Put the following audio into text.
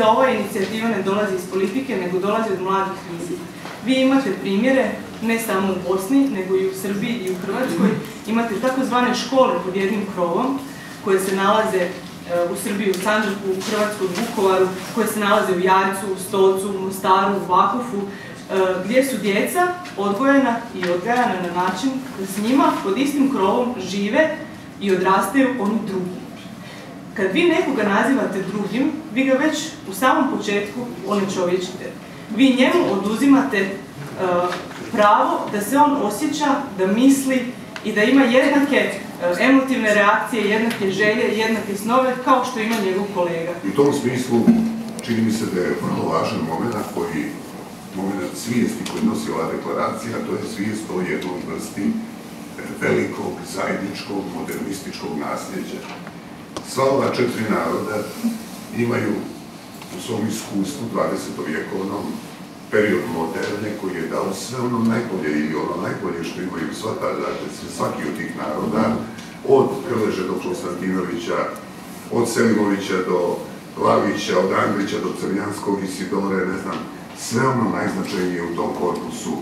da ova inicijativa ne dolazi iz politike, nego dolazi od mladih ljudi. Vi imate primjere, ne samo u Bosni, nego i u Srbiji i u Hrvatskoj. Imate takozvane škole pod jednim krovom, koje se nalaze e, u Srbiji, u Sanđaku, u Hrvatskoj, u Vukovaru, koje se nalaze u Jajcu, u Stocu, u Mostaru, u Vakufu, e, gdje su djeca odgojena i odgajana na način da s njima pod istim krovom žive i odrastaju oni drugi. Kad vi nekoga nazivate drugim, vi ga već u samom početku onečovječite. Vi njemu oduzimate e, pravo da se on osjeća, da misli i da ima jednake e, emotivne reakcije, jednake želje, jednake snove kao što ima njegov kolega. U tom smislu čini mi se da je vrlo važan moment koji moment svijesti koji nosi ova deklaracija, to je svijest o jednom vrsti velikog, zajedničkog, modernističkog nasljeđa. Sva ova četiri naroda imaju u svom iskustvu 20. vjekovnom period moderne koji je dao sve ono najbolje ili ono najbolje što imaju sva ta, dakle, svaki od tih naroda, od Krleže do Konstantinovića, od Selimovića do Lavića, od Andrića do Crnjanskog i Sidore, ne znam, sve ono najznačajnije u tom korpusu